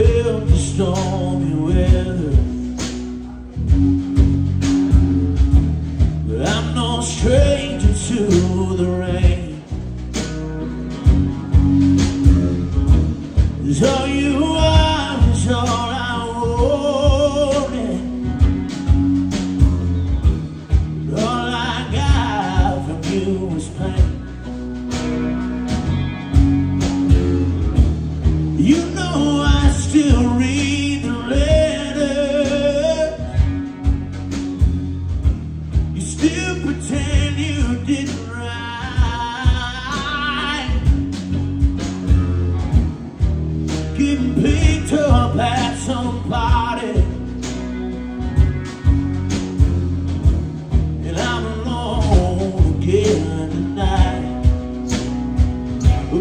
felt the stormy weather.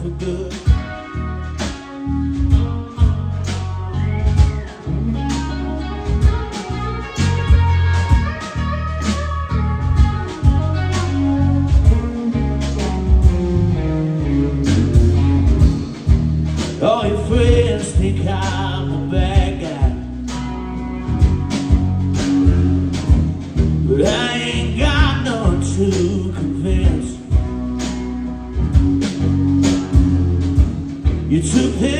for good. All your friends think I'm a bad guy. But I ain't got You took them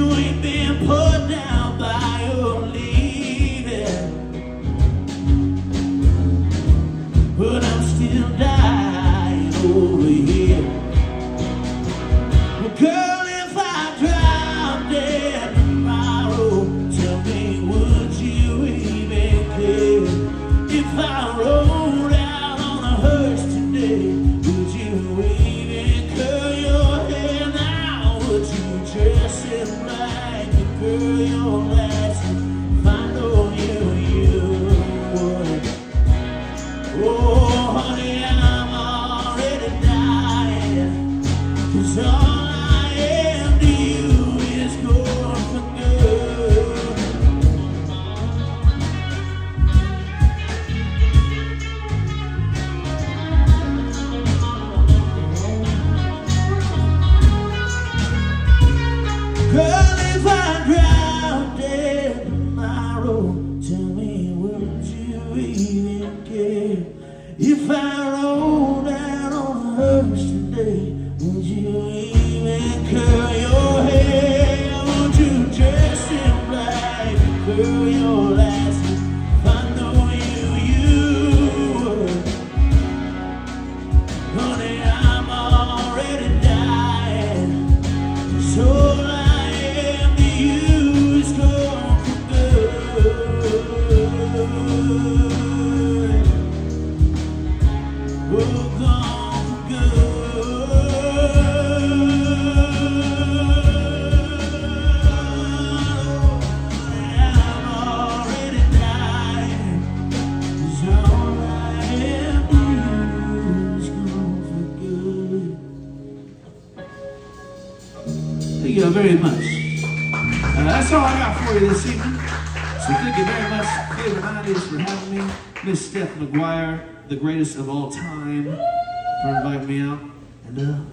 You ain't been put down by your leaving, but I'm still dying over here. Well, girl, if I tomorrow, tell me, would you even care? If I rolled out on a hearse today, would you even curl your hair now? Would you dress in black and care? If I rolled out on hearse today, would you even curl Thank you very much. Uh, that's all I got for you this evening. So thank you very much, favorite 90s, for having me. Miss Steph McGuire, the greatest of all time, for inviting me out. And uh,